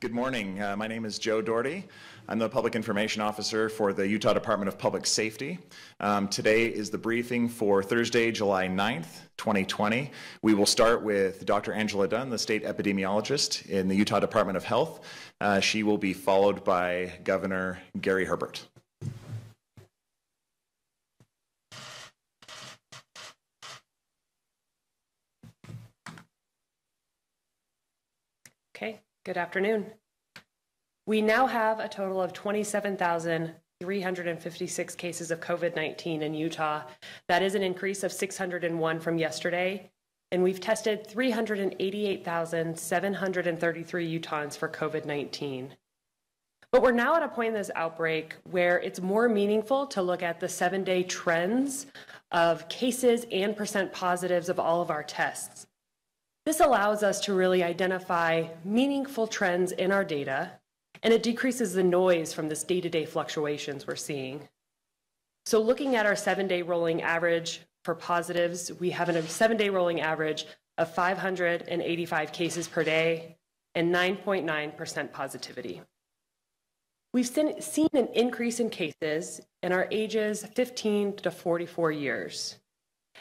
Good morning. Uh, my name is Joe Dougherty. I'm the Public Information Officer for the Utah Department of Public Safety. Um, today is the briefing for Thursday, July 9th, 2020. We will start with Dr. Angela Dunn, the State Epidemiologist in the Utah Department of Health. Uh, she will be followed by Governor Gary Herbert. Okay, good afternoon. We now have a total of 27,356 cases of COVID 19 in Utah. That is an increase of 601 from yesterday. And we've tested 388,733 Utahns for COVID 19. But we're now at a point in this outbreak where it's more meaningful to look at the seven day trends of cases and percent positives of all of our tests. This allows us to really identify meaningful trends in our data, and it decreases the noise from this day to day fluctuations we're seeing. So, looking at our seven day rolling average for positives, we have a seven day rolling average of 585 cases per day and 9.9% positivity. We've seen an increase in cases in our ages 15 to 44 years.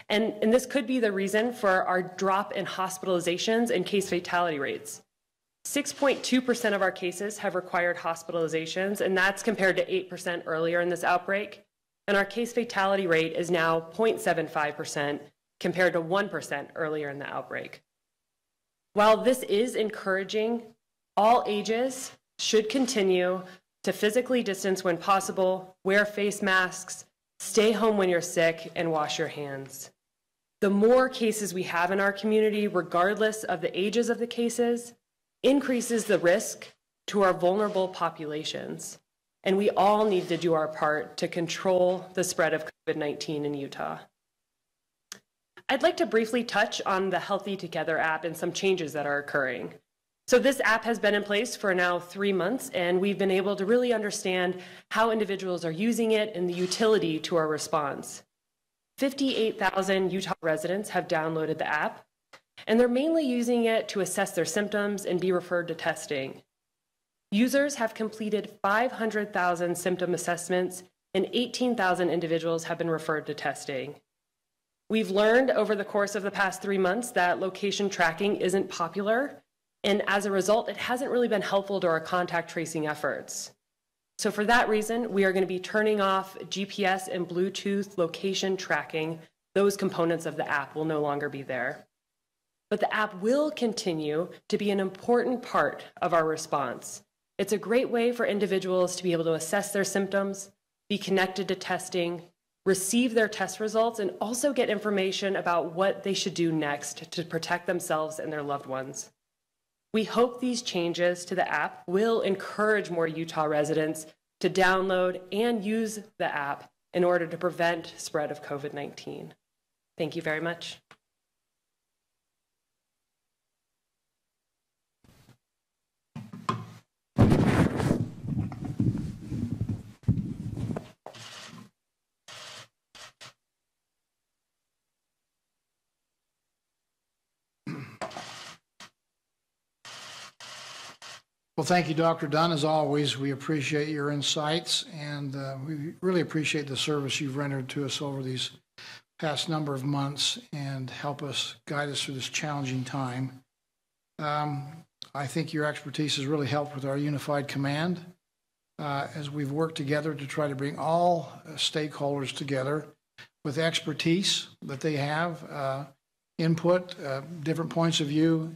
And, and this could be the reason for our drop in hospitalizations and case fatality rates. 6.2% of our cases have required hospitalizations, and that's compared to 8% earlier in this outbreak. And our case fatality rate is now 0.75% compared to 1% earlier in the outbreak. While this is encouraging, all ages should continue to physically distance when possible, wear face masks, Stay home when you're sick and wash your hands. The more cases we have in our community, regardless of the ages of the cases, increases the risk to our vulnerable populations. And we all need to do our part to control the spread of COVID 19 in Utah. I'd like to briefly touch on the Healthy Together app and some changes that are occurring. So this app has been in place for now three months, and we've been able to really understand how individuals are using it and the utility to our response. 58,000 Utah residents have downloaded the app, and they're mainly using it to assess their symptoms and be referred to testing. Users have completed 500,000 symptom assessments, and 18,000 individuals have been referred to testing. We've learned over the course of the past three months that location tracking isn't popular and as a result, it hasn't really been helpful to our contact tracing efforts. So for that reason, we are going to be turning off GPS and Bluetooth location tracking. Those components of the app will no longer be there. But the app will continue to be an important part of our response. It's a great way for individuals to be able to assess their symptoms, be connected to testing, receive their test results, and also get information about what they should do next to protect themselves and their loved ones. We hope these changes to the app will encourage more Utah residents to download and use the app in order to prevent spread of COVID-19. Thank you very much. Well, thank you, Dr. Dunn. As always, we appreciate your insights and uh, we really appreciate the service you've rendered to us over these past number of months and help us guide us through this challenging time. Um, I think your expertise has really helped with our unified command uh, as we've worked together to try to bring all uh, stakeholders together with expertise that they have, uh, input, uh, different points of view,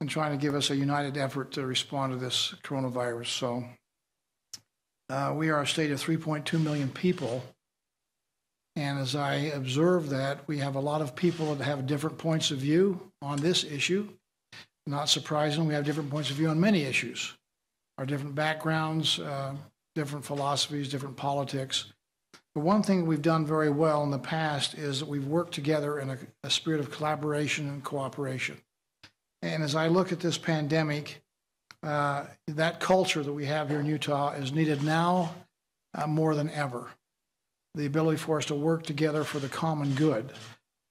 and trying to give us a united effort to respond to this coronavirus. So uh, we are a state of 3.2 million people. And as I observe that, we have a lot of people that have different points of view on this issue. Not surprising, we have different points of view on many issues. Our different backgrounds, uh, different philosophies, different politics. But one thing we've done very well in the past is that we've worked together in a, a spirit of collaboration and cooperation. And as I look at this pandemic, uh, that culture that we have here in Utah is needed now uh, more than ever. The ability for us to work together for the common good,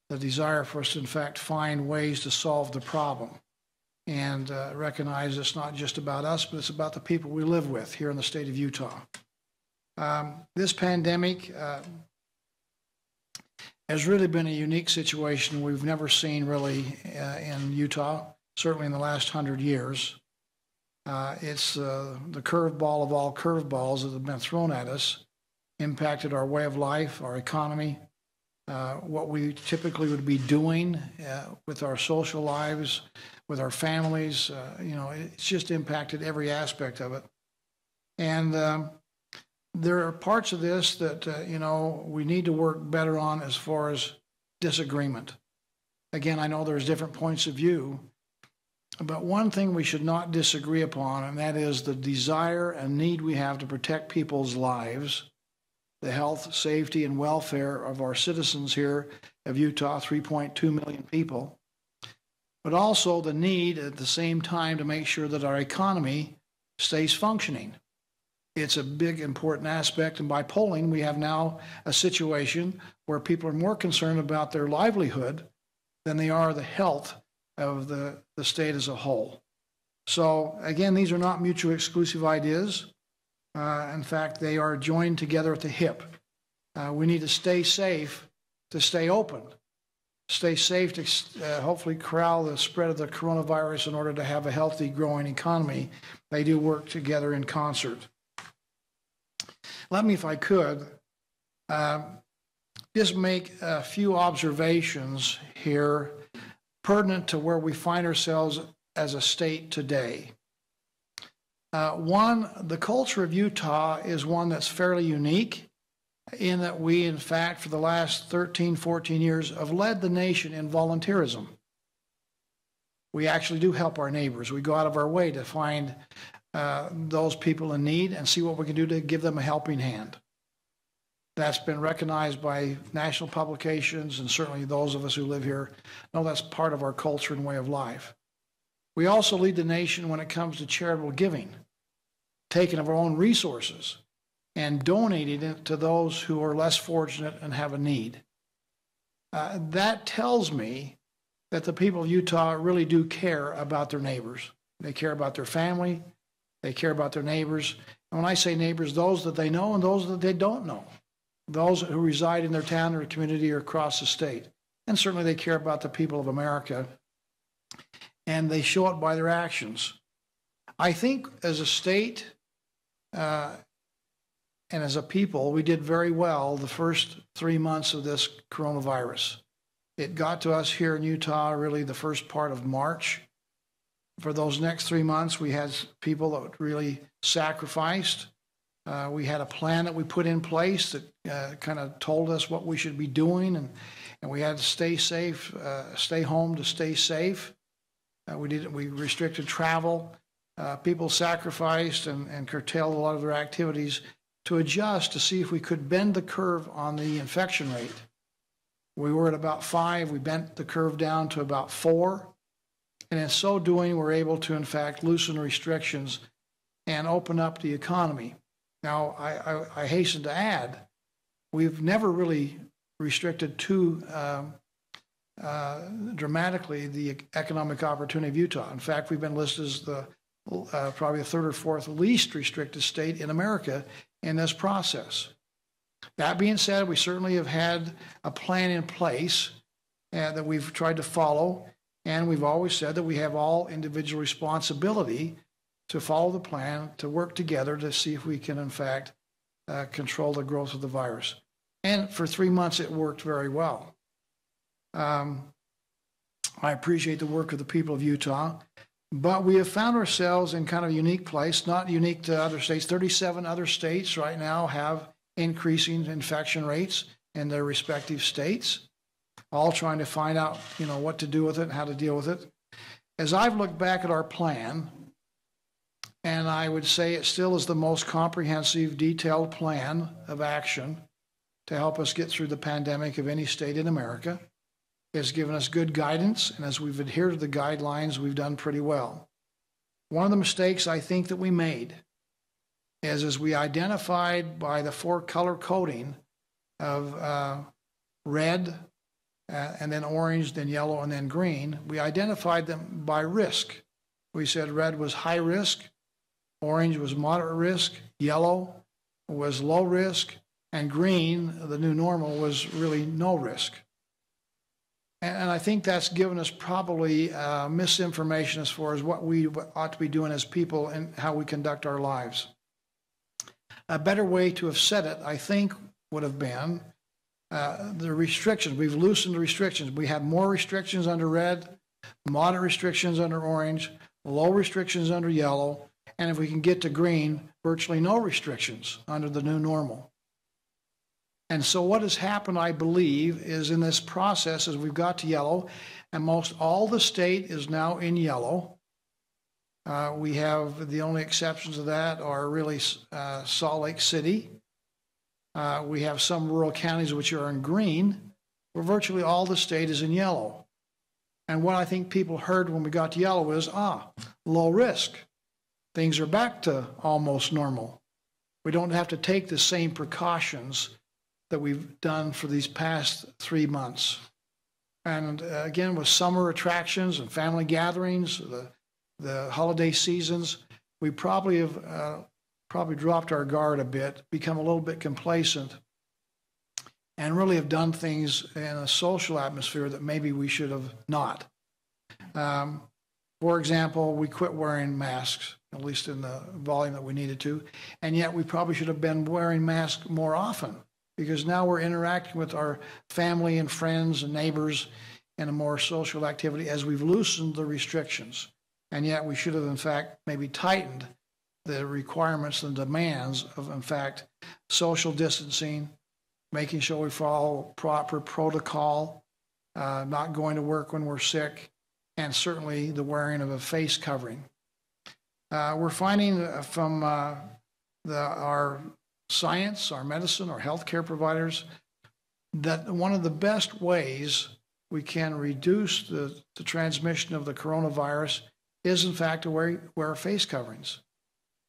the desire for us to, in fact, find ways to solve the problem. and uh, recognize it's not just about us, but it's about the people we live with here in the state of Utah. Um, this pandemic uh, has really been a unique situation we've never seen really uh, in Utah, certainly in the last hundred years. Uh, it's uh, the curveball of all curveballs that have been thrown at us, impacted our way of life, our economy, uh, what we typically would be doing uh, with our social lives, with our families. Uh, you know, it's just impacted every aspect of it. And um, there are parts of this that, uh, you know, we need to work better on as far as disagreement. Again, I know there's different points of view, but one thing we should not disagree upon, and that is the desire and need we have to protect people's lives, the health, safety, and welfare of our citizens here of Utah, 3.2 million people, but also the need at the same time to make sure that our economy stays functioning. It's a big, important aspect. And by polling, we have now a situation where people are more concerned about their livelihood than they are the health of the, the state as a whole. So, again, these are not mutually exclusive ideas. Uh, in fact, they are joined together at the hip. Uh, we need to stay safe to stay open, stay safe to uh, hopefully corral the spread of the coronavirus in order to have a healthy, growing economy. They do work together in concert. Let me, if I could, uh, just make a few observations here pertinent to where we find ourselves as a state today. Uh, one, the culture of Utah is one that's fairly unique in that we, in fact, for the last 13, 14 years, have led the nation in volunteerism. We actually do help our neighbors. We go out of our way to find uh, those people in need and see what we can do to give them a helping hand. That's been recognized by national publications and certainly those of us who live here know that's part of our culture and way of life. We also lead the nation when it comes to charitable giving, taking of our own resources and donating it to those who are less fortunate and have a need. Uh, that tells me that the people of Utah really do care about their neighbors. They care about their family, they care about their neighbors. And when I say neighbors, those that they know and those that they don't know, those who reside in their town or community or across the state. And certainly they care about the people of America. And they show it by their actions. I think as a state uh, and as a people, we did very well the first three months of this coronavirus. It got to us here in Utah really the first part of March for those next three months, we had people that really sacrificed. Uh, we had a plan that we put in place that uh, kind of told us what we should be doing, and, and we had to stay safe, uh, stay home to stay safe. Uh, we did we restricted travel. Uh, people sacrificed and, and curtailed a lot of their activities to adjust to see if we could bend the curve on the infection rate. We were at about five. We bent the curve down to about four. And in so doing, we're able to, in fact, loosen restrictions and open up the economy. Now, I, I, I hasten to add, we've never really restricted too um, uh, dramatically the economic opportunity of Utah. In fact, we've been listed as the uh, probably the third or fourth least restricted state in America in this process. That being said, we certainly have had a plan in place uh, that we've tried to follow and we've always said that we have all individual responsibility to follow the plan, to work together to see if we can, in fact, uh, control the growth of the virus. And for three months, it worked very well. Um, I appreciate the work of the people of Utah, but we have found ourselves in kind of a unique place, not unique to other states. 37 other states right now have increasing infection rates in their respective states all trying to find out, you know, what to do with it and how to deal with it. As I've looked back at our plan, and I would say it still is the most comprehensive, detailed plan of action to help us get through the pandemic of any state in America. It's given us good guidance, and as we've adhered to the guidelines, we've done pretty well. One of the mistakes I think that we made is as we identified by the four color coding of uh, red, uh, and then orange, then yellow, and then green. We identified them by risk. we said red was high risk, orange was moderate risk, yellow was low risk, and green, the new normal, was really no risk. And, I think that's given us probably uh, misinformation as far as what we ought to be doing as people and how we conduct our lives. A better way to have said it, I think, would have been uh, the restrictions. We've loosened the restrictions. We have more restrictions under red, moderate restrictions under orange, low restrictions under yellow, and if we can get to green, virtually no restrictions under the new normal. And so what has happened, I believe, is in this process as we've got to yellow, and most all the state is now in yellow. Uh, we have the only exceptions to that are really uh, Salt Lake City. Uh, we have some rural counties which are in green, where virtually all the state is in yellow. And what I think people heard when we got to yellow is, ah, low risk. Things are back to almost normal. We don't have to take the same precautions that we've done for these past three months. And uh, again, with summer attractions and family gatherings, the, the holiday seasons, we probably have uh, probably dropped our guard a bit, become a little bit complacent, and really have done things in a social atmosphere that maybe we should have not. Um, for example, we quit wearing masks, at least in the volume that we needed to, and yet we probably should have been wearing masks more often because now we're interacting with our family and friends and neighbors in a more social activity as we've loosened the restrictions. And yet we should have, in fact, maybe tightened the requirements and demands of, in fact, social distancing, making sure we follow proper protocol, uh, not going to work when we're sick, and certainly the wearing of a face covering. Uh, we're finding from uh, the, our science, our medicine, our healthcare providers, that one of the best ways we can reduce the, the transmission of the coronavirus is, in fact, to wear, wear face coverings.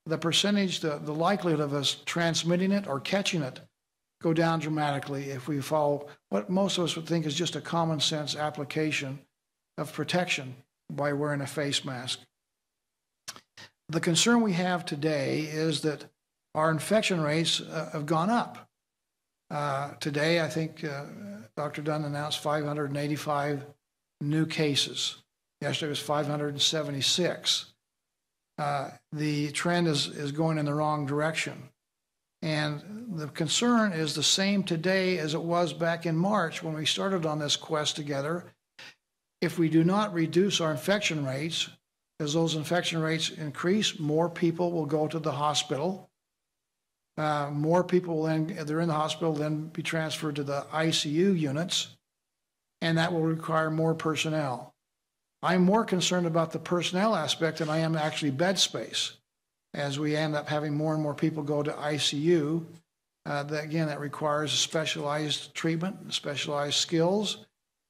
The percentage, the, the likelihood of us transmitting it or catching it go down dramatically if we follow what most of us would think is just a common sense application of protection by wearing a face mask. The concern we have today is that our infection rates uh, have gone up. Uh, today, I think uh, Dr. Dunn announced 585 new cases. Yesterday was 576. Uh, the trend is, is going in the wrong direction. And the concern is the same today as it was back in March when we started on this quest together. If we do not reduce our infection rates, as those infection rates increase, more people will go to the hospital uh, more people will then, they're in the hospital, then be transferred to the ICU units, and that will require more personnel. I'm more concerned about the personnel aspect than I am actually bed space. As we end up having more and more people go to ICU, uh, that, again, that requires specialized treatment, specialized skills,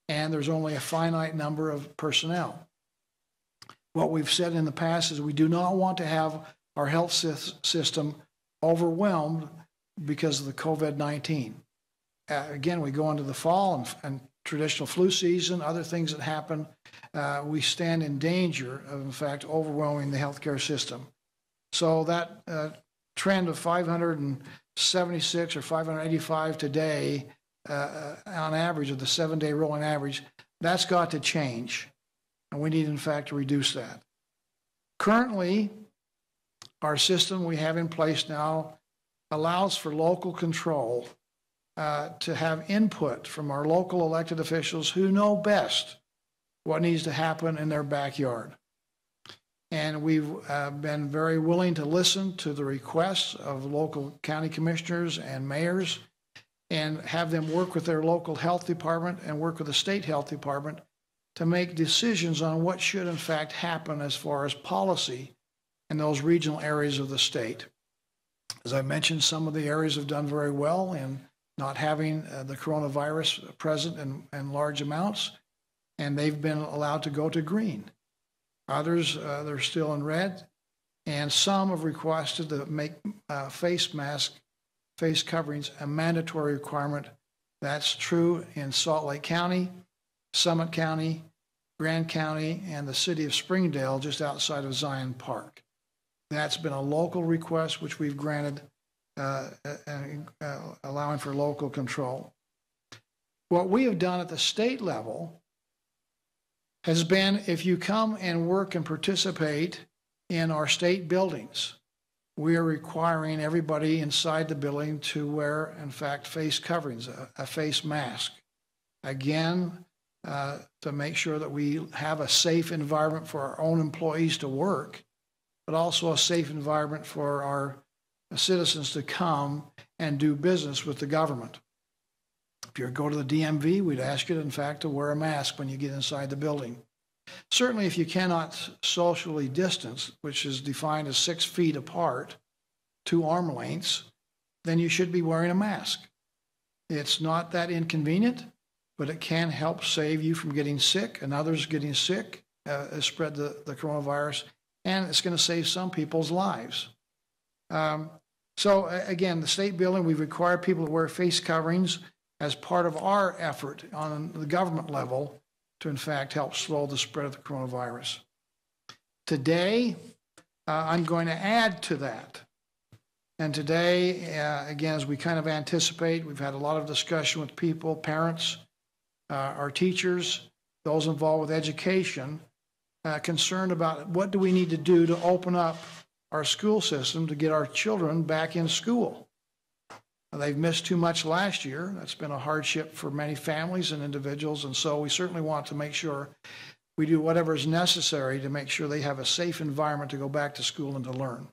and there's only a finite number of personnel. What we've said in the past is we do not want to have our health system overwhelmed because of the COVID 19. Uh, again, we go into the fall and, and, traditional flu season, other things that happen. Uh, we stand in danger of, in fact, overwhelming the healthcare system. So that uh, trend of 576 or 585 today, uh, uh, on average, of the seven day rolling average, that's got to change. And we need, in fact, to reduce that. Currently, our system we have in place now allows for local control uh, to have input from our local elected officials who know best what needs to happen in their backyard. And we've uh, been very willing to listen to the requests of local county commissioners and mayors and have them work with their local health department and work with the state health department to make decisions on what should in fact happen as far as policy in those regional areas of the state. As I mentioned, some of the areas have done very well in not having uh, the coronavirus present in, in, large amounts, and they've been allowed to go to green. Others, uh, they're still in red, and some have requested to make uh, face mask, face coverings a mandatory requirement. That's true in Salt Lake County, Summit County, Grand County, and the city of Springdale, just outside of Zion Park. That's been a local request, which we've granted, uh, uh, uh, allowing for local control. What we have done at the state level has been if you come and work and participate in our state buildings, we are requiring everybody inside the building to wear, in fact, face coverings, a, a face mask. Again, uh, to make sure that we have a safe environment for our own employees to work, but also a safe environment for our citizens to come and do business with the government. If you go to the DMV, we'd ask you, in fact, to wear a mask when you get inside the building. Certainly, if you cannot socially distance, which is defined as six feet apart, two arm lengths, then you should be wearing a mask. It's not that inconvenient, but it can help save you from getting sick and others getting sick, uh, spread the, the coronavirus, and it's going to save some people's lives. Um, so, again, the state building, we require people to wear face coverings as part of our effort on the government level to, in fact, help slow the spread of the coronavirus. Today, uh, I'm going to add to that. And today, uh, again, as we kind of anticipate, we've had a lot of discussion with people, parents, uh, our teachers, those involved with education, uh, concerned about what do we need to do to open up our school system to get our children back in school. They've missed too much last year. That's been a hardship for many families and individuals. And so we certainly want to make sure we do whatever is necessary to make sure they have a safe environment to go back to school and to learn.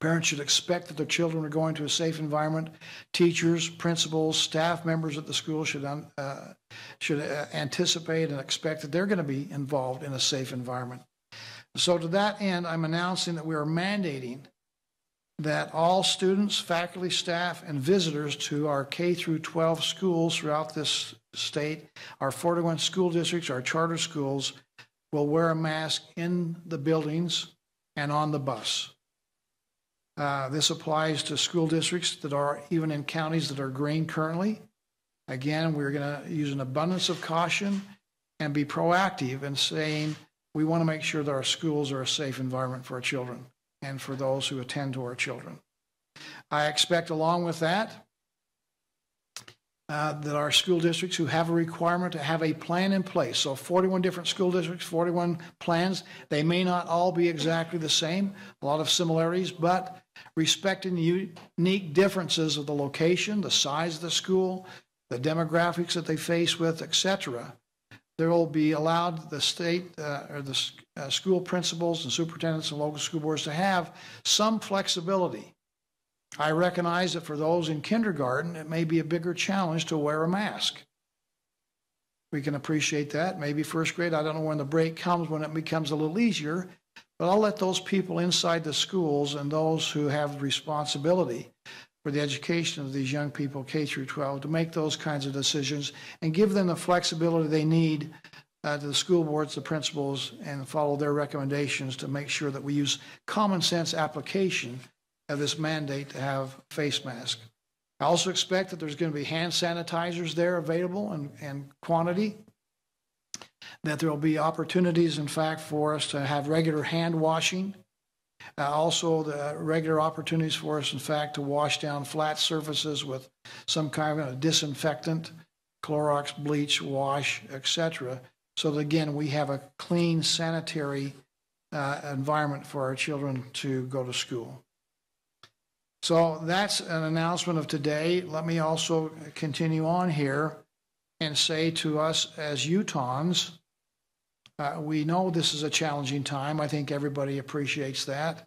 Parents should expect that their children are going to a safe environment. Teachers, principals, staff members at the school should, uh, should uh, anticipate and expect that they're going to be involved in a safe environment. So, to that end, I'm announcing that we are mandating that all students, faculty, staff, and visitors to our K through 12 schools throughout this state, our 41 school districts, our charter schools, will wear a mask in the buildings and on the bus. Uh, this applies to school districts that are even in counties that are green currently. Again, we're going to use an abundance of caution and be proactive in saying we want to make sure that our schools are a safe environment for our children and for those who attend to our children. I expect, along with that, uh, that our school districts who have a requirement to have a plan in place. So 41 different school districts, 41 plans. They may not all be exactly the same, a lot of similarities, but respecting the unique differences of the location, the size of the school, the demographics that they face with, etc there will be allowed the state uh, or the uh, school principals and superintendents and local school boards to have some flexibility. I recognize that for those in kindergarten, it may be a bigger challenge to wear a mask. We can appreciate that. Maybe first grade, I don't know when the break comes, when it becomes a little easier, but I'll let those people inside the schools and those who have responsibility for the education of these young people, K through 12, to make those kinds of decisions and give them the flexibility they need uh, to the school boards, the principals, and follow their recommendations to make sure that we use common sense application this mandate to have face masks. I also expect that there's going to be hand sanitizers there available and, in quantity, that there will be opportunities, in fact, for us to have regular hand washing uh, also, the regular opportunities for us, in fact, to wash down flat surfaces with some kind of disinfectant, Clorox, bleach, wash, etc. So that again, we have a clean, sanitary uh, environment for our children to go to school. So that's an announcement of today. Let me also continue on here and say to us as Utahns, uh, we know this is a challenging time. I think everybody appreciates that.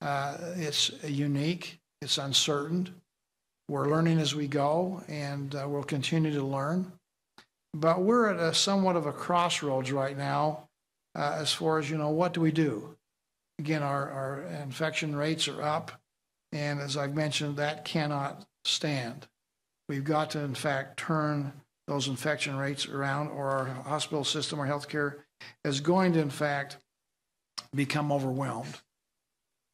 Uh, it's unique, it's uncertain. We're learning as we go, and uh, we'll continue to learn. But we're at a somewhat of a crossroads right now uh, as far as, you know, what do we do? Again, our, our infection rates are up, and as I've mentioned, that cannot stand. We've got to, in fact, turn those infection rates around, or our hospital system, our healthcare is going to, in fact, become overwhelmed.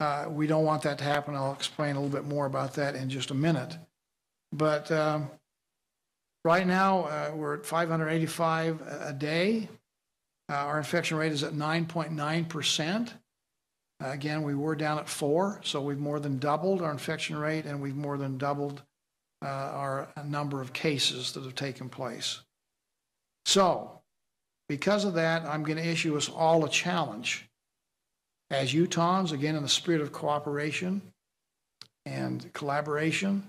Uh, we don't want that to happen. I'll explain a little bit more about that in just a minute. But um, right now, uh, we're at 585 a day. Uh, Our infection rate is at 9.9%. Uh, Again, we were down at 4, so we've more than doubled our infection rate, and we've more than doubled uh, our number of cases that have taken place. So, because of that, I'm going to issue us all a challenge. As Utahns, again, in the spirit of cooperation and collaboration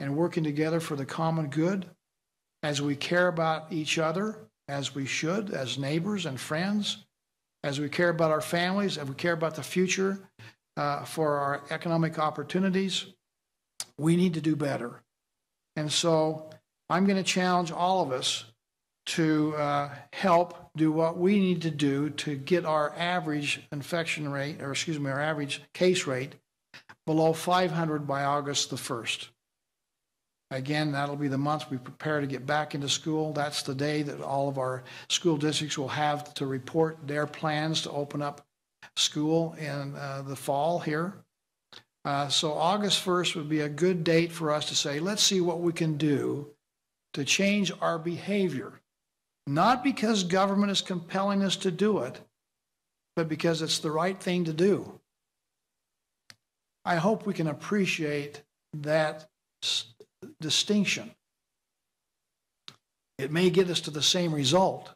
and working together for the common good, as we care about each other, as we should, as neighbors and friends, as we care about our families, as we care about the future uh, for our economic opportunities, we need to do better. And so I'm going to challenge all of us to uh, help do what we need to do to get our average infection rate, or excuse me, our average case rate below 500 by August the 1st. Again, that'll be the month we prepare to get back into school. That's the day that all of our school districts will have to report their plans to open up school in uh, the fall here. Uh, so August 1st would be a good date for us to say, let's see what we can do to change our behavior. Not because government is compelling us to do it, but because it's the right thing to do. I hope we can appreciate that distinction. It may get us to the same result.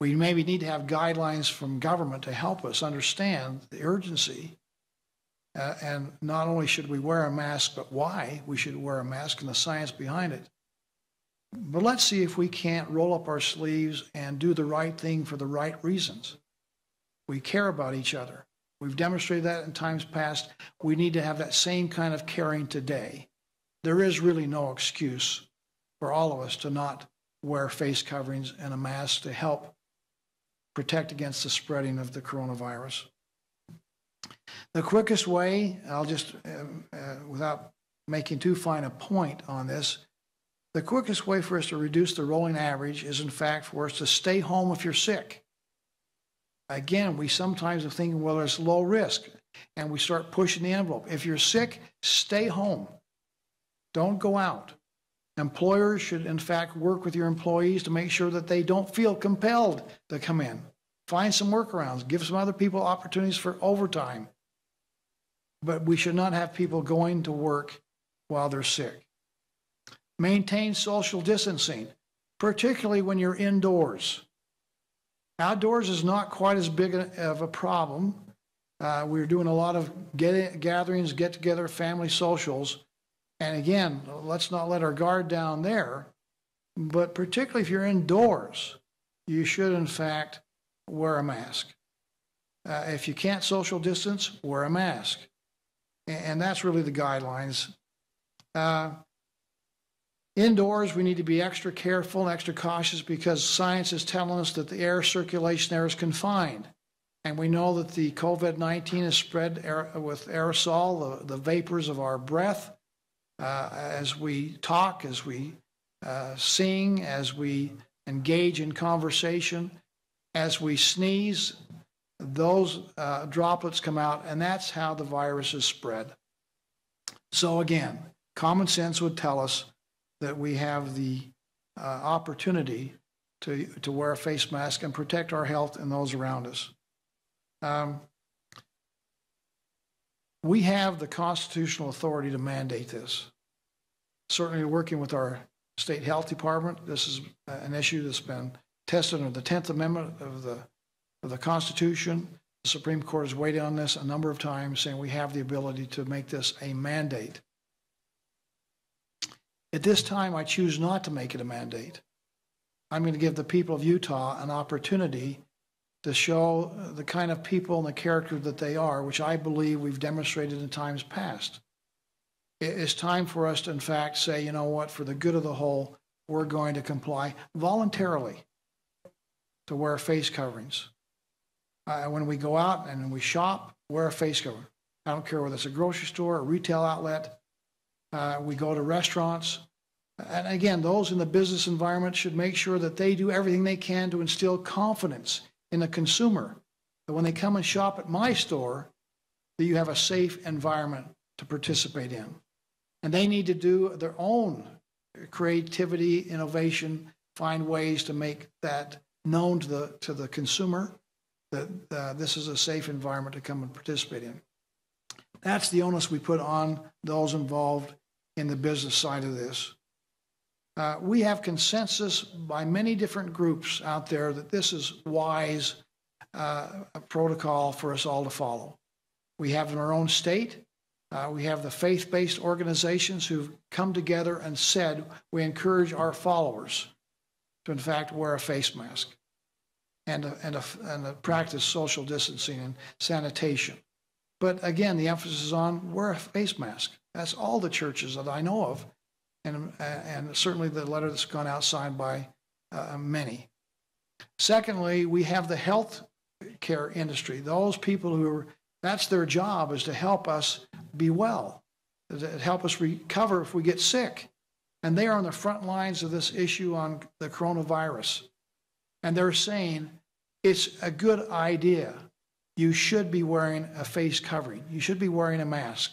We maybe need to have guidelines from government to help us understand the urgency. Uh, and not only should we wear a mask, but why we should wear a mask and the science behind it. But let's see if we can't roll up our sleeves and do the right thing for the right reasons. We care about each other. We've demonstrated that in times past. We need to have that same kind of caring today. There is really no excuse for all of us to not wear face coverings and a mask to help protect against the spreading of the coronavirus. The quickest way, I'll just, um, uh, without making too fine a point on this, the quickest way for us to reduce the rolling average is, in fact, for us to stay home if you're sick. Again, we sometimes are thinking, well, it's low risk, and we start pushing the envelope. If you're sick, stay home. Don't go out. Employers should, in fact, work with your employees to make sure that they don't feel compelled to come in. Find some workarounds, give some other people opportunities for overtime. But we should not have people going to work while they're sick. Maintain social distancing, particularly when you're indoors. Outdoors is not quite as big of a problem. Uh, we're doing a lot of get, gatherings, get together, family socials. And again, let's not let our guard down there. But particularly if you're indoors, you should, in fact, wear a mask. Uh, if you can't social distance, wear a mask. And, and that's really the guidelines. Uh, Indoors, we need to be extra careful and extra cautious because science is telling us that the air circulation there is confined. And we know that the COVID 19 is spread aer- with aerosol, the, the vapors of our breath, uh, as we talk, as we uh, sing, as we engage in conversation, as we sneeze, those uh, droplets come out, and that's how the virus is spread. So, again, common sense would tell us that we have the uh, opportunity to, to wear a face mask and protect our health and those around us. Um, we have the constitutional authority to mandate this. Certainly, working with our state health department, this is an issue that's been tested under the 10th Amendment of the, of the Constitution. The Supreme Court has weighed in on this a number of times, saying we have the ability to make this a mandate. At this time, I choose not to make it a mandate. I'm going to give the people of Utah an opportunity to show the kind of people and the character that they are, which I believe we've demonstrated in times past. It's time for us to, in fact, say, you know what, for the good of the whole, we're going to comply voluntarily to wear face coverings. Uh, when we go out and we shop, wear a face cover. I don't care whether it's a grocery store, a retail outlet, uh, we go to restaurants. And again, those in the business environment should make sure that they do everything they can to instill confidence in the consumer. That when they come and shop at my store, that you have a safe environment to participate in. And they need to do their own creativity, innovation, find ways to make that known to the, to the consumer that uh, this is a safe environment to come and participate in. That's the onus we put on those involved in the business side of this. Uh, we have consensus by many different groups out there that this is wise uh, protocol for us all to follow. We have in our own state, uh, we have the faith-based organizations who've come together and said we encourage our followers to in fact wear a face mask and a, and a, and a practice social distancing and sanitation. But again, the emphasis is on wear a face mask. That's all the churches that I know of and, and certainly the letter that's gone out signed by uh, many. Secondly, we have the health care industry. Those people who are, that's their job is to help us be well, to help us recover if we get sick. And they are on the front lines of this issue on the coronavirus. And they're saying it's a good idea. You should be wearing a face covering. You should be wearing a mask.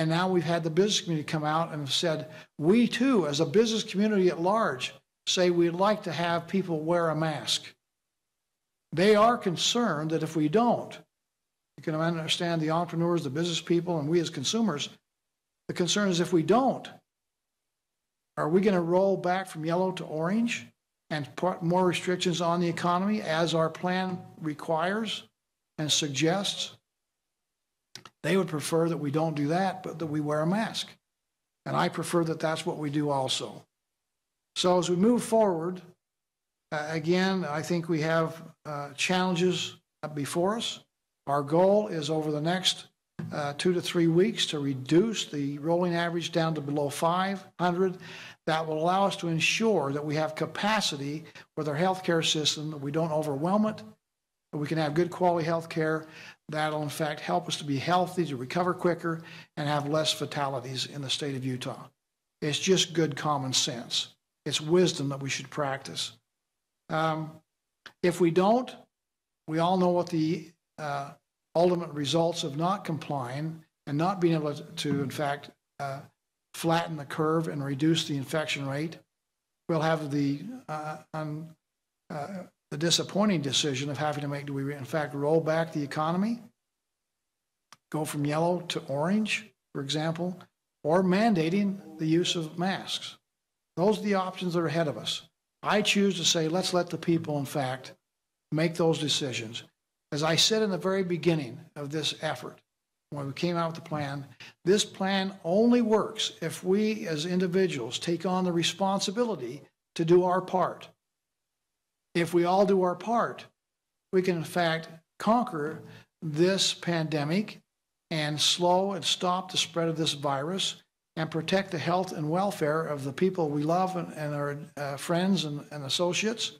And now we've had the business community come out and have said, we too, as a business community at large, say we'd like to have people wear a mask. They are concerned that if we don't, you can understand the entrepreneurs, the business people, and we as consumers, the concern is if we don't, are we going to roll back from yellow to orange and put more restrictions on the economy as our plan requires and suggests? They would prefer that we don't do that, but that we wear a mask. And I prefer that that's what we do also. So as we move forward, uh, again, I think we have uh, challenges before us. Our goal is over the next uh, two to three weeks to reduce the rolling average down to below 500. That will allow us to ensure that we have capacity with our healthcare system, that we don't overwhelm it, that we can have good quality health care, That'll in fact help us to be healthy, to recover quicker, and have less fatalities in the state of Utah. It's just good common sense. It's wisdom that we should practice. Um, if we don't, we all know what the uh, ultimate results of not complying and not being able to, in fact, uh, flatten the curve and reduce the infection rate. We'll have the uh, un, uh, the disappointing decision of having to make do we in fact roll back the economy, go from yellow to orange, for example, or mandating the use of masks. Those are the options that are ahead of us. I choose to say let's let the people, in fact, make those decisions. As I said in the very beginning of this effort, when we came out with the plan, this plan only works if we as individuals take on the responsibility to do our part if we all do our part, we can in fact conquer this pandemic and slow and stop the spread of this virus and protect the health and welfare of the people we love and, and our uh, friends and, and associates,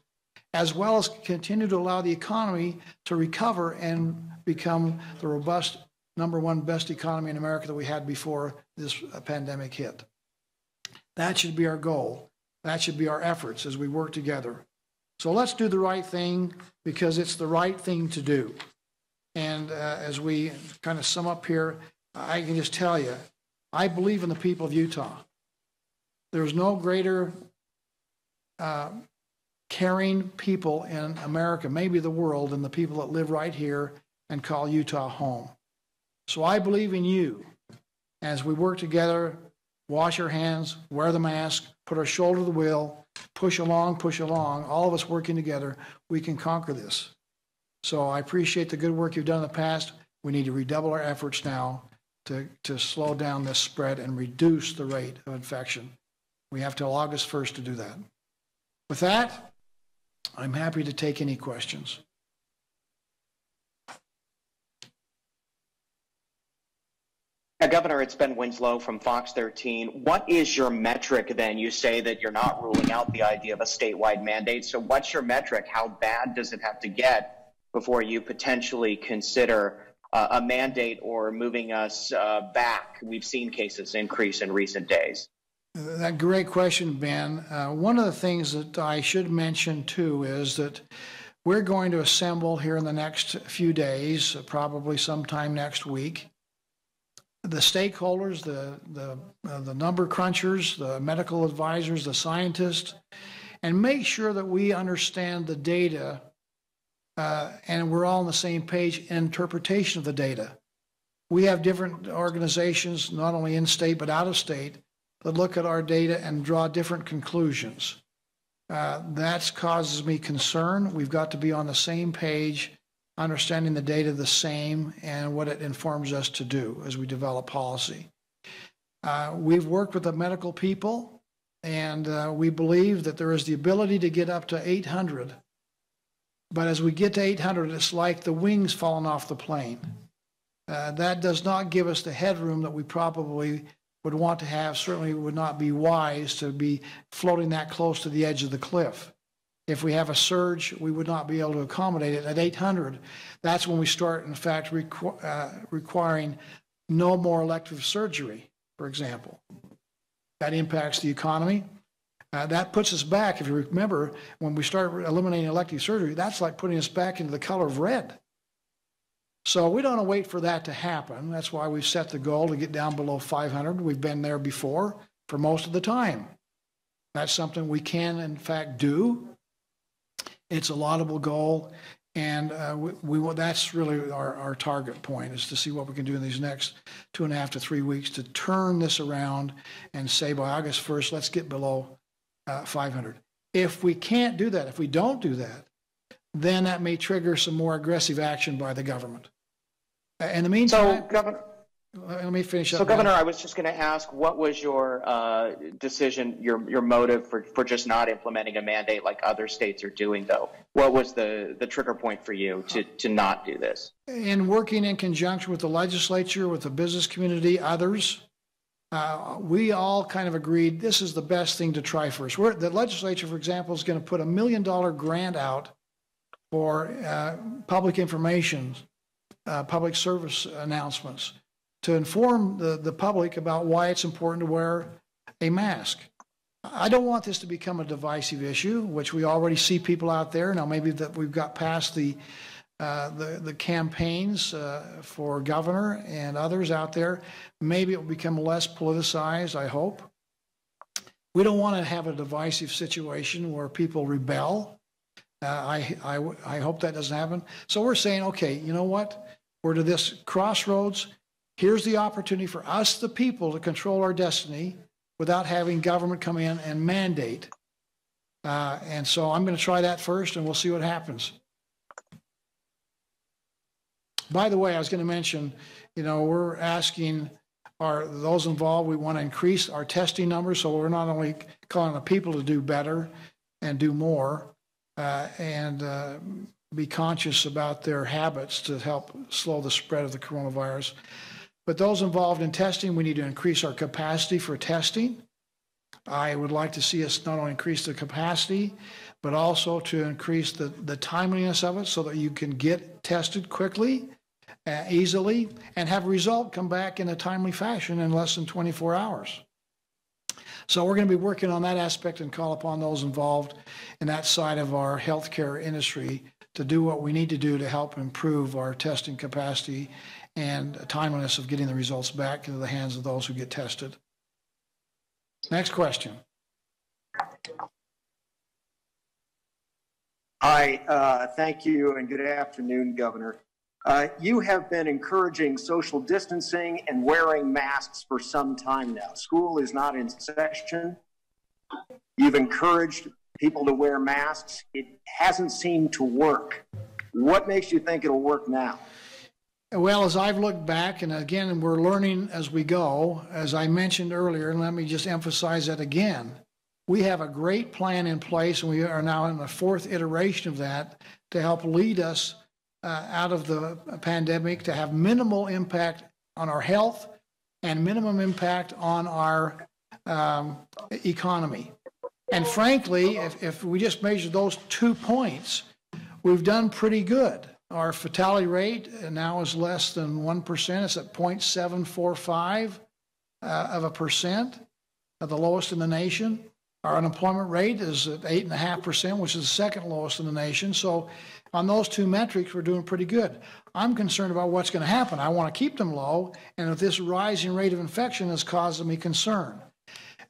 as well as continue to allow the economy to recover and become the robust number one best economy in America that we had before this uh, pandemic hit. That should be our goal. That should be our efforts as we work together. So let's do the right thing because it's the right thing to do. And uh, as we kind of sum up here, I can just tell you, I believe in the people of Utah. There's no greater uh, caring people in America, maybe the world, than the people that live right here and call Utah home. So I believe in you as we work together, wash our hands, wear the mask, put our shoulder to the wheel, push along, push along, all of us working together, we can conquer this. So I appreciate the good work you've done in the past. We need to redouble our efforts now to, to slow down this spread and reduce the rate of infection. We have till August 1st to do that. With that, I'm happy to take any questions. Governor, it's Ben Winslow from Fox 13. What is your metric then? You say that you're not ruling out the idea of a statewide mandate. So, what's your metric? How bad does it have to get before you potentially consider uh, a mandate or moving us uh, back? We've seen cases increase in recent days. That great question, Ben. Uh, one of the things that I should mention too is that we're going to assemble here in the next few days, probably sometime next week the stakeholders, the, the, uh, the number crunchers, the medical advisors, the scientists, and make sure that we understand the data uh, and we're all on the same page in interpretation of the data. We have different organizations, not only in state but out of state, that look at our data and draw different conclusions. Uh, that causes me concern. We've got to be on the same page, understanding the data the same and what it informs us to do as we develop policy. Uh, we've worked with the medical people, and uh, we believe that there is the ability to get up to 800. But as we get to 800, it's like the wings falling off the plane. Uh, that does not give us the headroom that we probably would want to have. Certainly would not be wise to be floating that close to the edge of the cliff. If we have a surge, we would not be able to accommodate it. At 800, that's when we start, in fact, requ uh, requiring no more elective surgery for example. That impacts the economy. Uh, that puts us back, if you remember, when we start eliminating elective surgery, that's like putting us back into the color of red. So we don't wait for that to happen. That's why we've set the goal to get down below 500. We've been there before for most of the time. That's something we can, in fact, do. It's a laudable goal. And uh, we, that's really our, our target point is to see what we can do in these next two and a half to three weeks to turn this around and say by August 1st, let's get below uh, 500. If we can't do that, if we don't do that, then that may trigger some more aggressive action by the government. In the meantime, so, Governor, let me finish up. So, Governor, I was just going to ask, what was your uh, decision, your your motive for, for just not implementing a mandate like other states are doing, though? What was the, the trigger point for you to, to not do this? In working in conjunction with the legislature, with the business community, others, uh, we all kind of agreed this is the best thing to try 1st the legislature, for example, is going to put a million dollar grant out for uh, public information, uh, public service announcements to inform the, the public about why it's important to wear a mask. I don't want this to become a divisive issue, which we already see people out there. Now, maybe that we've got past the uh, the, the campaigns uh, for governor and others out there. Maybe it will become less politicized, I hope. We don't want to have a divisive situation where people rebel. Uh, I, I, I hope that doesn't happen. So we're saying, okay, you know what? We're to this crossroads. Here's the opportunity for us, the people, to control our destiny without having government come in and mandate. Uh, and so I'm going to try that first, and we'll see what happens. By the way, I was going to mention, you know, we're asking our those involved. We want to increase our testing numbers, so we're not only calling the people to do better and do more, uh, and uh, be conscious about their habits to help slow the spread of the coronavirus. But those involved in testing, we need to increase our capacity for testing. I would like to see us not only increase the capacity, but also to increase the, the timeliness of it so that you can get tested quickly, uh, easily, and have a result come back in a timely fashion in less than 24 hours. So we're going to be working on that aspect and call upon those involved in that side of our healthcare industry to do what we need to do to help improve our testing capacity and timeliness of getting the results back into the hands of those who get tested. Next question. Hi, uh, thank you, and good afternoon, Governor. Uh, you have been encouraging social distancing and wearing masks for some time now. School is not in session. You've encouraged people to wear masks. It hasn't seemed to work. What makes you think it'll work now? Well, as I've looked back, and again, we're learning as we go, as I mentioned earlier, and let me just emphasize that again. We have a great plan in place, and we are now in the fourth iteration of that to help lead us uh, out of the pandemic, to have minimal impact on our health and minimum impact on our um, economy. And frankly, if, if we just measure those two points, we've done pretty good. Our fatality rate now is less than 1%. It's at 0.745 uh, of a percent, uh, the lowest in the nation. Our unemployment rate is at 8.5%, which is the second lowest in the nation. So on those two metrics, we're doing pretty good. I'm concerned about what's going to happen. I want to keep them low, and if this rising rate of infection is causing me concern.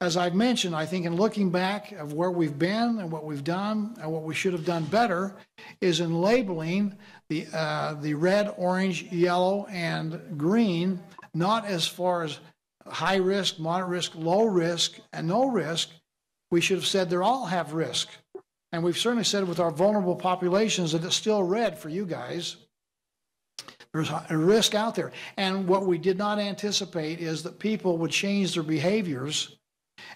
as I've mentioned, I think in looking back of where we've been and what we've done and what we should have done better is in labeling the, uh, the red, orange, yellow, and green, not as far as high risk, moderate risk, low risk, and no risk. We should have said they all have risk. And we've certainly said with our vulnerable populations that it's still red for you guys. There's a risk out there. And what we did not anticipate is that people would change their behaviors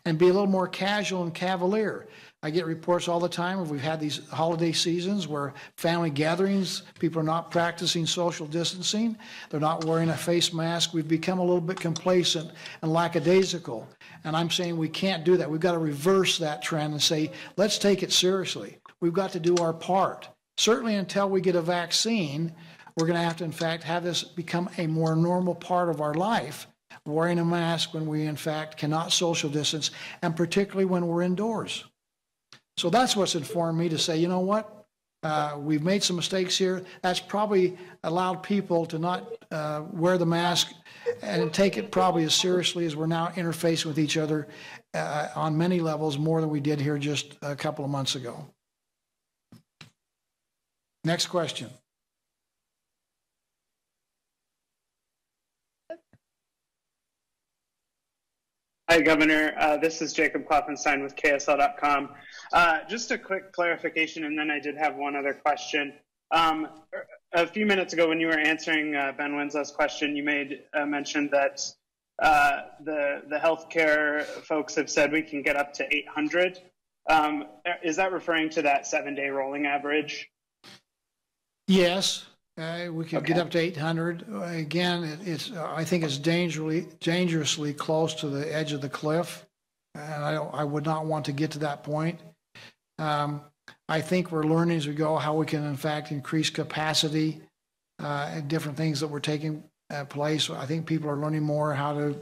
and be a little more casual and cavalier. I get reports all the time of we've had these holiday seasons where family gatherings, people are not practicing social distancing, they're not wearing a face mask. We've become a little bit complacent and lackadaisical. And I'm saying we can't do that. We've got to reverse that trend and say, let's take it seriously. We've got to do our part. Certainly until we get a vaccine, we're going to have to, in fact, have this become a more normal part of our life wearing a mask when we, in fact, cannot social distance, and particularly when we're indoors. So that's what's informed me to say, you know what? Uh, we've made some mistakes here. That's probably allowed people to not uh, wear the mask and take it probably as seriously as we're now interfacing with each other uh, on many levels more than we did here just a couple of months ago. Next question. Hi, Governor. Uh, this is Jacob Klopfenstein with KSL.com. Uh, just a quick clarification, and then I did have one other question. Um, a few minutes ago, when you were answering uh, Ben Winslow's question, you made uh, mention that uh, the the healthcare folks have said we can get up to 800. Um, is that referring to that seven day rolling average? Yes. Uh, we could get up to 800. Again, it, it's uh, I think it's dangerously dangerously close to the edge of the cliff, and I I would not want to get to that point. Um, I think we're learning as we go how we can in fact increase capacity uh, and different things that were taking uh, place. I think people are learning more how to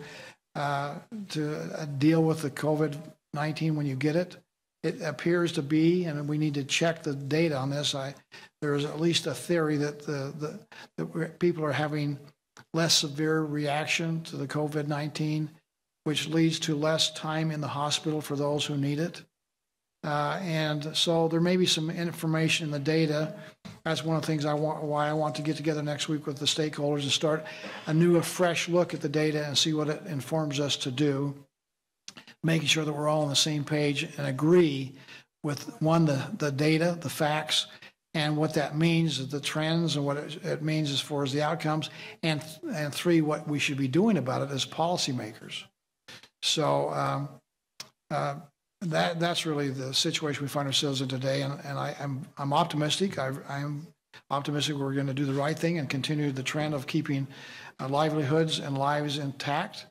uh, to uh, deal with the COVID-19 when you get it it appears to be, and we need to check the data on this. I, there's at least a theory that the, the that people are having less severe reaction to the COVID-19, which leads to less time in the hospital for those who need it. Uh, and so there may be some information in the data. That's one of the things I want, why I want to get together next week with the stakeholders and start a new, a fresh look at the data and see what it informs us to do making sure that we're all on the same page and agree with one, the, the data, the facts, and what that means, the trends, and what it, means as far as the outcomes, and and three, what we should be doing about it as policymakers. So um, uh, that that's really the situation we find ourselves in today, and, and I, am I'm, I'm optimistic. I, I'm optimistic we're going to do the right thing and continue the trend of keeping uh, livelihoods and lives intact.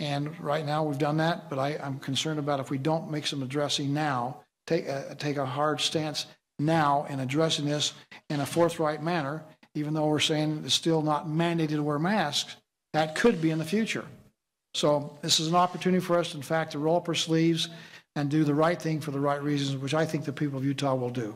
And right now we've done that, but I, I'm concerned about if we don't make some addressing now, take a, take a hard stance now in addressing this in a forthright manner, even though we're saying it's still not mandated to wear masks, that could be in the future. So this is an opportunity for us, in fact, to roll up our sleeves and do the right thing for the right reasons, which I think the people of Utah will do.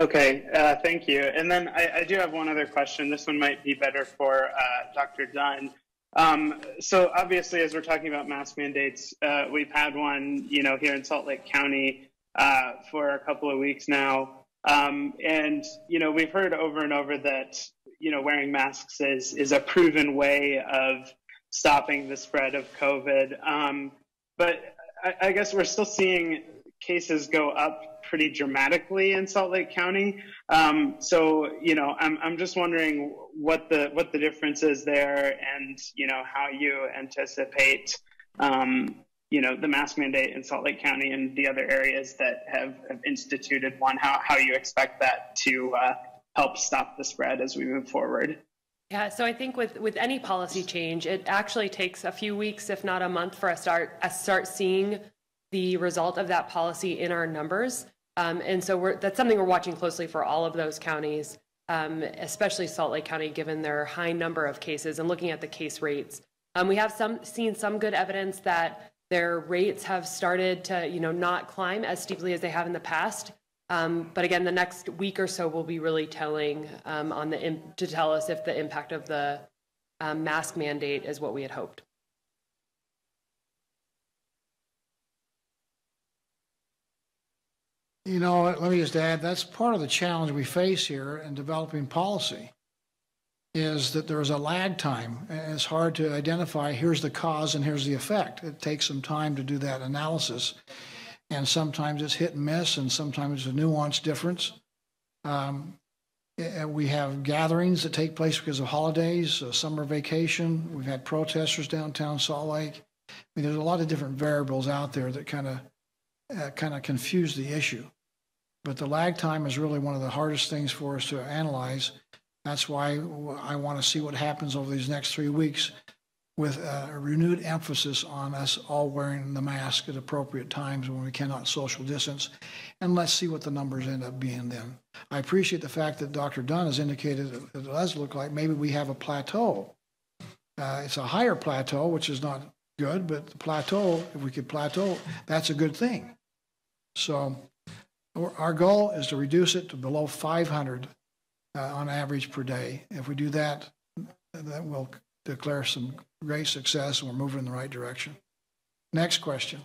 Okay, uh, thank you. And then I, I, do have one other question. This one might be better for uh, Dr. Dunn. Um, so obviously, as we're talking about mask mandates, uh, we've had one, you know, here in Salt Lake County uh, for a couple of weeks now, um, and you know, we've heard over and over that you know wearing masks is is a proven way of stopping the spread of COVID. Um, but I, I guess we're still seeing cases go up pretty dramatically in Salt Lake County. Um, so, you know, I'm, I'm just wondering what the what the difference is there, and you know how you anticipate, um, you know, the mask mandate in Salt Lake County and the other areas that have, have instituted one. How how you expect that to uh, help stop the spread as we move forward. Yeah, so I think with, with any policy change, it actually takes a few weeks, if not a month, for us start start seeing the result of that policy in our numbers. Um, and so that's something we're watching closely for all of those counties, um, especially Salt Lake County, given their high number of cases and looking at the case rates. Um, we have some seen some good evidence that their rates have started to, you know, not climb as steeply as they have in the past. Um, but again, the next week or so will be really telling um, on the to tell us if the impact of the um, mask mandate is what we had hoped. You know, let me just add that's part of the challenge we face here in developing policy is that there's a lag time. It's hard to identify, here's the cause and here's the effect. It takes some time to do that analysis. And sometimes it's hit and miss, and sometimes it's a nuanced difference. Um, eh, We have gatherings that take place because of holidays, summer vacation. We've had protesters downtown Salt Lake. I mean, there's a lot of different variables out there that kind of uh, kind of confuse the issue. But the lag time is really one of the hardest things for us to analyze. That's why I want to see what happens over these next three weeks with a renewed emphasis on us all wearing the mask at appropriate times when we cannot social distance. And let's see what the numbers end up being then. I appreciate the fact that Dr. Dunn has indicated it does look like maybe we have a plateau. Uh, it's a higher plateau, which is not good, but the plateau, if we could plateau, that's a good thing. So our- goal is to reduce it to below 500 uh, Uh, on average per day. If we do that, that will declare some great success and we're moving in the right direction. Next question.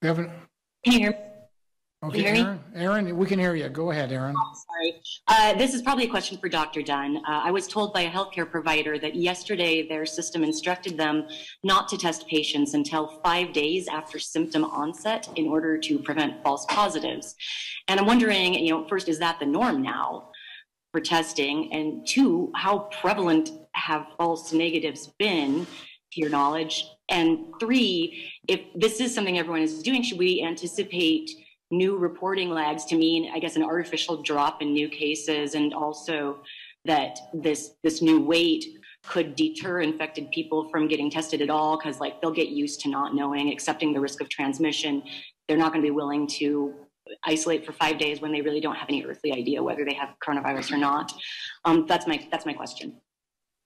We haven't, me? Okay. Aaron, Aaron, we can hear you. Go ahead, Aaron. Sorry. Uh, this is probably a question for Dr. Dunn. Uh, I was told by a healthcare provider that yesterday their system instructed them not to test patients until five days after symptom onset in order to prevent false positives. And I'm wondering, you know, first, is that the norm now for testing? And two, how prevalent have false negatives been to your knowledge? And three, if this is something everyone is doing, should we anticipate new reporting lags to mean, I guess, an artificial drop in new cases, and also that this this new wait could deter infected people from getting tested at all because, like, they'll get used to not knowing, accepting the risk of transmission. They're not going to be willing to isolate for five days when they really don't have any earthly idea whether they have coronavirus or not. Um, that's my that's my question.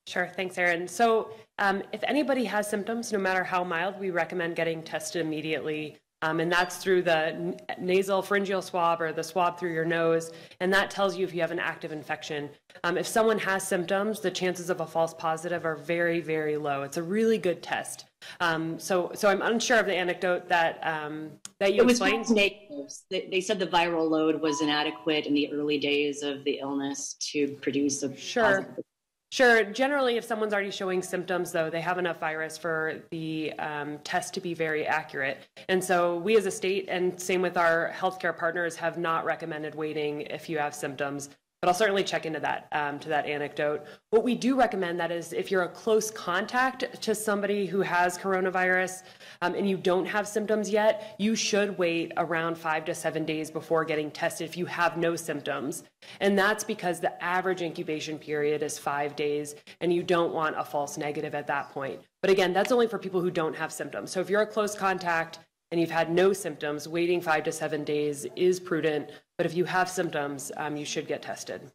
Sure, thanks, Erin. So um, if anybody has symptoms, no matter how mild, we recommend getting tested immediately. Um, and that's through the nasal pharyngeal swab or the swab through your nose. And that tells you if you have an active infection. Um, if someone has symptoms, the chances of a false positive are very, very low. It's a really good test. Um, so, so I'm unsure of the anecdote that um, that you It was explained. false negatives. They, they said the viral load was inadequate in the early days of the illness to produce a Sure. positive Sure. Generally, if someone's already showing symptoms, though, they have enough virus for the um, test to be very accurate. And so, we as a state, and same with our healthcare partners, have not recommended waiting if you have symptoms. But I'll certainly check into that um, to that anecdote. What we do recommend that is if you're a close contact to somebody who has coronavirus um, and you don't have symptoms yet, you should wait around five to seven days before getting tested if you have no symptoms. And that's because the average incubation period is five days, and you don't want a false negative at that point. But again, that's only for people who don't have symptoms. So if you're a close contact and you've had no symptoms, waiting five to seven days is prudent. But if you have symptoms, um, you should get tested.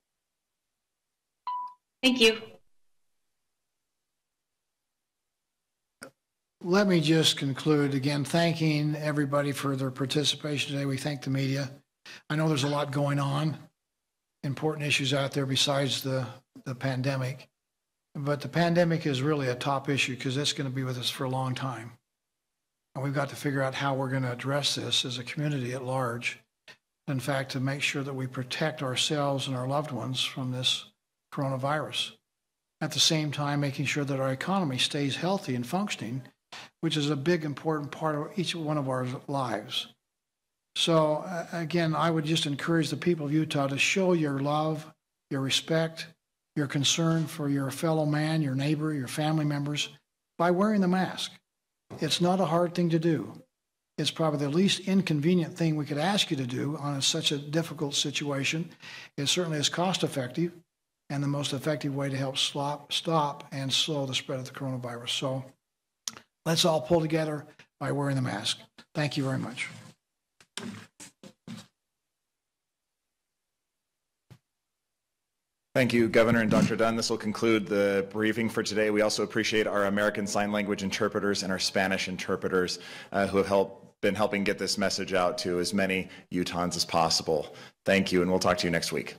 Thank you. Let me just conclude again, thanking everybody for their participation today. We thank the media. I know there's a lot going on, important issues out there besides the, the pandemic. But the pandemic is really a top issue because it's going to be with us for a long time. And we've got to figure out how we're going to address this as a community at large. In fact, to make sure that we protect ourselves and our loved ones from this coronavirus. At the same time, making sure that our economy stays healthy and functioning which is a big important part of each one of our lives. So again, I would just encourage the people of Utah to show your love, your respect, your concern for your fellow man, your neighbor, your family members by wearing the mask. It's not a hard thing to do. It's probably the least inconvenient thing we could ask you to do on a, such a difficult situation. It certainly is cost effective and the most effective way to help stop, stop and slow the spread of the coronavirus. So Let's all pull together by wearing the mask. Thank you very much. Thank you, Governor and Dr. Dunn. This will conclude the briefing for today. We also appreciate our American Sign Language interpreters and our Spanish interpreters uh, who have helped been helping get this message out to as many Utahns as possible. Thank you, and we'll talk to you next week.